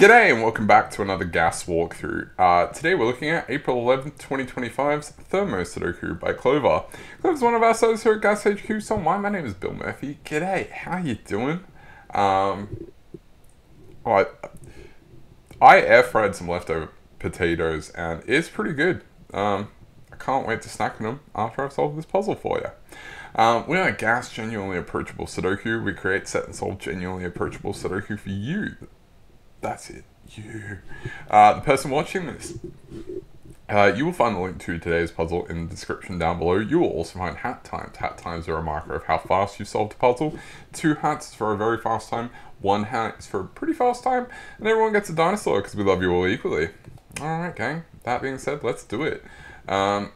G'day and welcome back to another gas walkthrough. Uh, today we're looking at April 11th, 2025's Thermo Sudoku by Clover. Clover's one of our setters here at Gas HQ, so my, my name is Bill Murphy. G'day, how you doing? Um, I, I air fried some leftover potatoes and it's pretty good. Um, I can't wait to snack on them after I've solved this puzzle for you. Um, we are a Gas Genuinely Approachable Sudoku. We create, set, and solve genuinely approachable Sudoku for you, that's it. You. Uh, the person watching this. Uh, you will find the link to today's puzzle in the description down below. You will also find hat times. Hat times are a marker of how fast you solved a puzzle. Two hats is for a very fast time. One hat is for a pretty fast time. And everyone gets a dinosaur because we love you all equally. Alright, gang. That being said, let's do it. Um,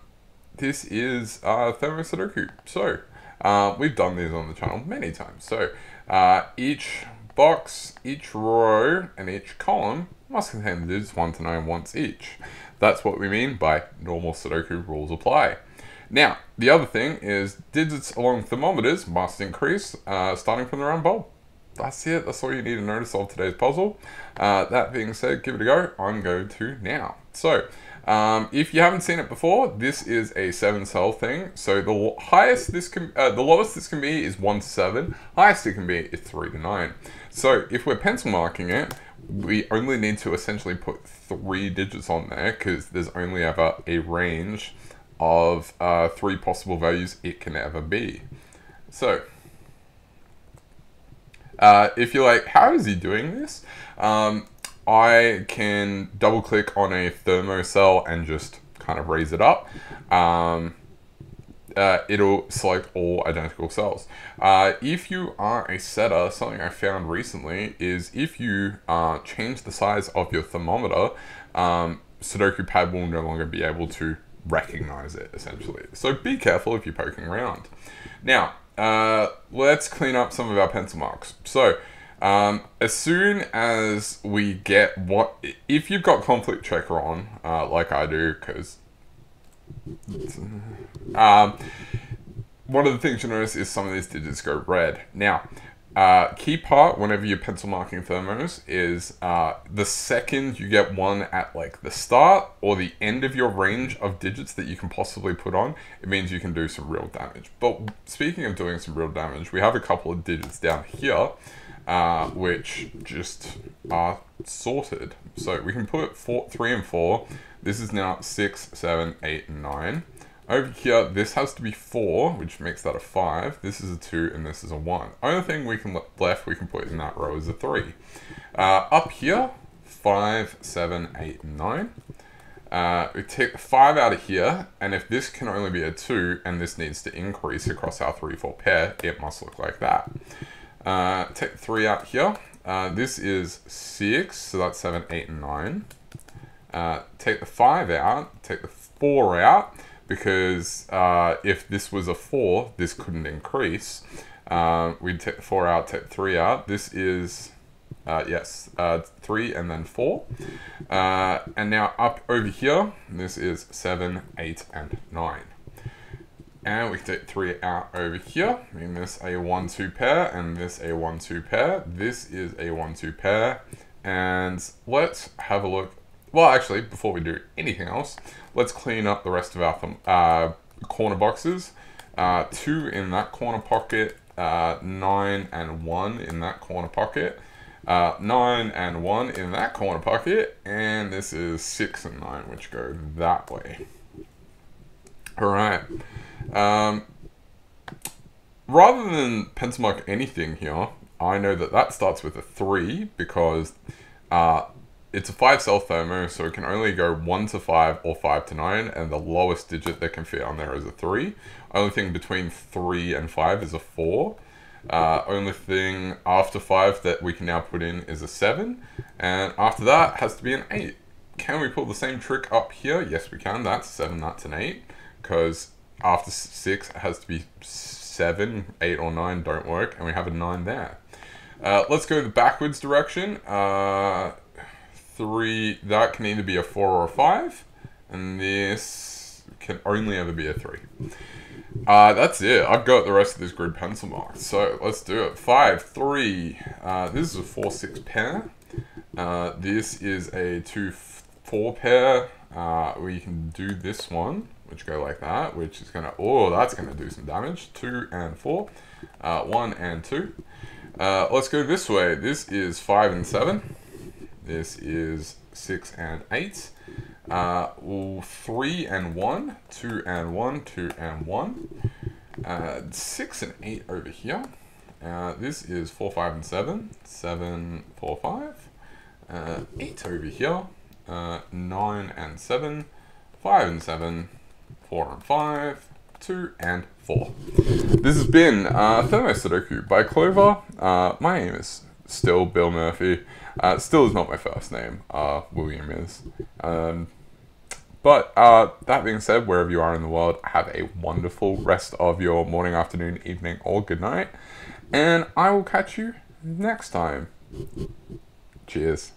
this is uh, Thermo Sudoku. So, uh, we've done these on the channel many times. So, uh, each box, each row, and each column must contain the digits 1 to 9 once each. That's what we mean by normal Sudoku rules apply. Now, the other thing is digits along thermometers must increase uh, starting from the round bulb. That's it, that's all you need to know to solve today's puzzle. Uh, that being said, give it a go. I'm going to now. So, um, if you haven't seen it before, this is a seven cell thing. So the highest this can, uh, the lowest this can be is one to seven. Highest it can be is three to nine. So if we're pencil marking it, we only need to essentially put three digits on there because there's only ever a range of uh, three possible values it can ever be. So, uh, if you're like, how is he doing this? Um, I can double click on a thermocell and just kind of raise it up. Um, uh, it'll select all identical cells. Uh, if you are a setter, something I found recently is if you uh, change the size of your thermometer, um, Sudoku Pad will no longer be able to recognize it, essentially. So be careful if you're poking around. Now, uh, let's clean up some of our pencil marks. So, um, as soon as we get what, if you've got conflict checker on, uh, like I do, because um, one of the things you notice is some of these digits go red. Now, uh, key part whenever you're pencil marking thermos is uh, the second you get one at like the start or the end of your range of digits that you can possibly put on, it means you can do some real damage. But speaking of doing some real damage, we have a couple of digits down here uh, which just are sorted. So we can put four, three and four. This is now six, seven, eight, and nine. Over here, this has to be 4, which makes that a 5. This is a 2, and this is a 1. Only thing we can left we can put in that row is a 3. Uh, up here, 5, 7, 8, and 9. Uh, we take 5 out of here, and if this can only be a 2, and this needs to increase across our 3-4 pair, it must look like that. Uh, take 3 out here. Uh, this is 6, so that's 7, 8, and 9. Uh, take the 5 out, take the 4 out, because uh, if this was a 4, this couldn't increase. Uh, we'd take the 4 out, take 3 out. This is, uh, yes, 3 and then 4. Uh, and now up over here, this is 7, 8, and 9. And we take 3 out over here, making this a 1-2 pair, and this a 1-2 pair. This is a 1-2 pair. And let's have a look well, actually, before we do anything else, let's clean up the rest of our uh, corner boxes. Uh, two in that corner pocket, uh, nine and one in that corner pocket, uh, nine and one in that corner pocket, and this is six and nine, which go that way. All right. Um, rather than pencil mark anything here, I know that that starts with a three because uh, it's a five cell thermo, so it can only go one to five or five to nine, and the lowest digit that can fit on there is a three. Only thing between three and five is a four. Uh, only thing after five that we can now put in is a seven, and after that has to be an eight. Can we pull the same trick up here? Yes, we can. That's seven, that's an eight, because after six it has to be seven, eight, or nine don't work, and we have a nine there. Uh, let's go the backwards direction. Uh, three, that can either be a four or a five, and this can only ever be a three. Uh, that's it. I've got the rest of this grid pencil marked. So let's do it. Five, three. Uh, this is a four, six pair. Uh, this is a two four pair uh, where can do this one, which go like that, which is gonna oh that's gonna do some damage. Two and four, uh, one and two. Uh, let's go this way. This is five and seven. This is six and eight. Uh, three and one, two and one, two and one. Uh, six and eight over here. Uh, this is four, five, and seven. Seven, four, five. Uh, eight over here. Uh, nine and seven. Five and seven. Four and five. Two and four. This has been uh, Thermo Sudoku by Clover. Uh, my name is still Bill Murphy. Uh, still is not my first name. Uh, William is. Um, but uh, that being said, wherever you are in the world, have a wonderful rest of your morning, afternoon, evening, or good night. And I will catch you next time. Cheers.